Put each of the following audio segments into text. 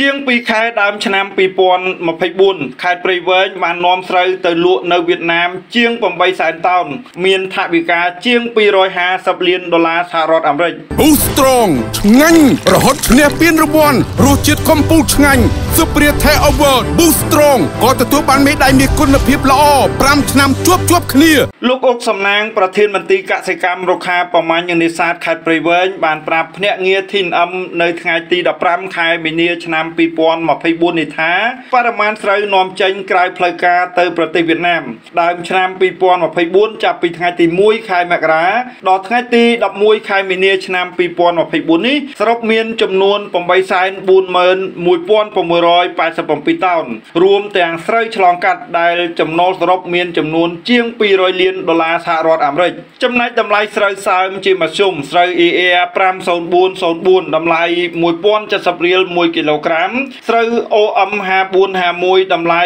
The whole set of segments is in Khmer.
ជាង2ខែដើមឆ្នាំ2024ខេត្តព្រៃវែងបាននាំស្រូវទៅលក់នៅវៀតណាម ជាង8សែនតោនមានថវិកាជាង250លានដុល្លារសហរដ្ឋអាមេរិក Boost Strong ឆ្ងាញ់រហូតឈ្នះពានរង្វាន់រសជាតិកំពូលឆ្ងាញ់ Superior Thai Award Boost Strong ក៏ទទួលបានមេដាយមាសគុណភាពល្អ5ឆ្នាំជាប់ជាប់គ្នាលោកអុកសំណាងប្រធានមន្ត្រីកសិកម្មរុក្ខាប្រមាញ់និងនេសាទខេត្តព្រៃវែងបានប្រាប់ភ្នាក់ងារ TNM នៅថ្ងៃទី15ខែមីនាឆ្នាំឆ្នាំ2024នេះថាបរិមាណស្រូវនាំចេញក្រៅផ្លូវការទៅប្រទេសវៀតណាមដើមឆ្នាំ2024ចាប់ពីថ្ងៃទី1ខែមករាដល់ថ្ងៃទី11ខែមីនាឆ្នាំ2024នេះសរុបមានចំនួន841,687តោនរួមទាំងស្រូវឆ្លងកាត់ដែលចំណូលសរុបមានចំនួនជាង200លានដុល្លារសហរដ្ឋអាមេរិកចំណែកតម្លៃស្រូវសើមជាមធ្យមស្រូវ EA 50404តម្លៃ1070រៀល1គីឡូក្រាមស្រូវ OM 5451តម្លៃ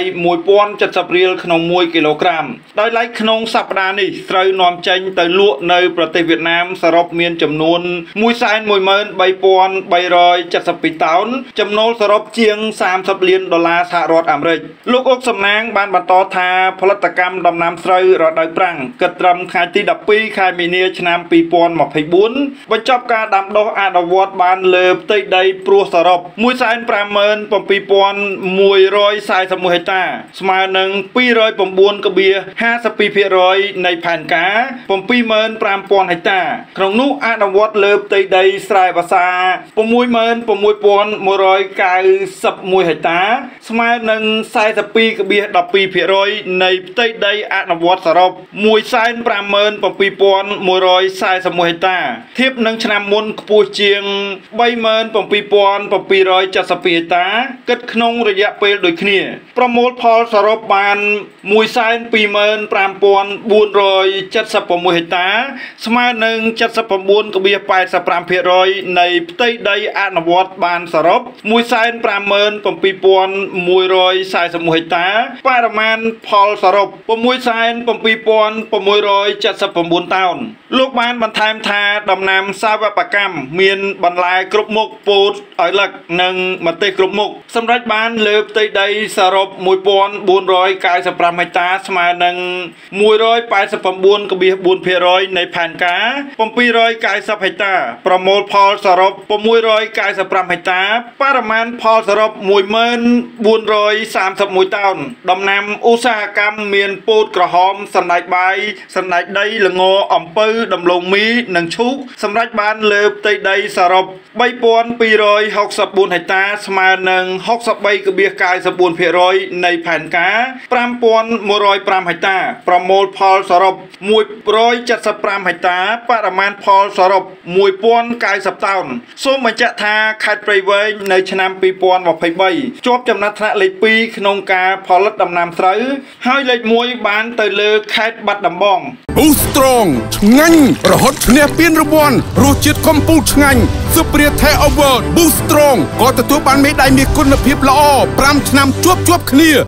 1070រៀលក្នុង1គីឡូក្រាមដោយឡែកក្នុងសប្តាហ៍នេះស្រូវនាំចេញទៅលក់នៅប្រទេសវៀតណាមសរុបមានចំនួន113,372តោនចំណូលសរុបជាង30លានដុល្លារសហរដ្ឋអាមេរិកលោកអុកសំណាងបានបន្តថាផលិតកម្មដំណាំស្រូវរដូវប្រាំងគិតត្រឹមខែទី12ខែមីនាឆ្នាំ2024បញ្ចប់ការដាំដុះអនុវត្តបានលើផ្ទៃដីព្រោះសរុប157,141ហិកតាស្មើនឹង209.52%នៃផែនការ75,000ហិកតាក្នុងនោះអនុវត្តលើផ្ទៃដីស្រែវសា66191 1ហិកតា ស្មើនឹង42.12%នៃផ្ទៃដីអនុវត្តសរុប157,141ហិកតា ធៀបនឹងឆ្នាំមុនខ្ពស់ជាង37,772ហិកតាគិតក្នុងរយៈពេលដូចគ្នា ប្រមូលផលសរុបបាន125,476ហិកតា ស្មើនឹង79.85%នៃផ្ទៃដីអនុវត្តបានសរុប1 157,141ហិកតាបរិមាណផលសរុប67679តោនលោកបានបន្ថែមថាដំណាំសាវបកម្មមានបន្លែគ្រប់មុខពោតឲ្យលឹកនិងម្ទេសគ្រប់មុខសម្រាប់បានលើផ្ទៃដីសរុប1495ហិកតាស្មើនឹង189.4%នៃផែនការ790ហិកតាប្រមូលផលសរុប695ហិកតាបរិមាណផលសរុប14431តោនដំណាំឧស្សាហកម្មមានពោតក្រហមសណ្តែកបាយសណ្តែកដីល្ងអំពៅដំឡូងមីនិងឈូកសម្រាប់បានលើផ្ទៃដីសរុប3264ហិកតាស្មើនឹង63.94%នៃផែនការ5105ហិកតាប្រមូលផលសរុប175ហិកតាបរិមាណផលសរុប1090តោនសូមបញ្ជាក់ថាខេត្តព្រៃវែងនៅឆ្នាំ2023ជាប់ចំណាត់ថ្នាក់លេខ2ក្នុងការផលិតដំណាំស្រូវហើយលេខ1បានទៅលើខេត្តបាត់ដំបង Boost Strong ឆ្ងាញ់រហូតឈ្នះពានរង្វាន់រសជាតិកំពូលឆ្ងាញ់ Superior Thai Award Boost Strong ក៏ទទួលបានមេដាយមាសគុណភាពល្អ5ឆ្នាំជាប់ជាប់គ្នា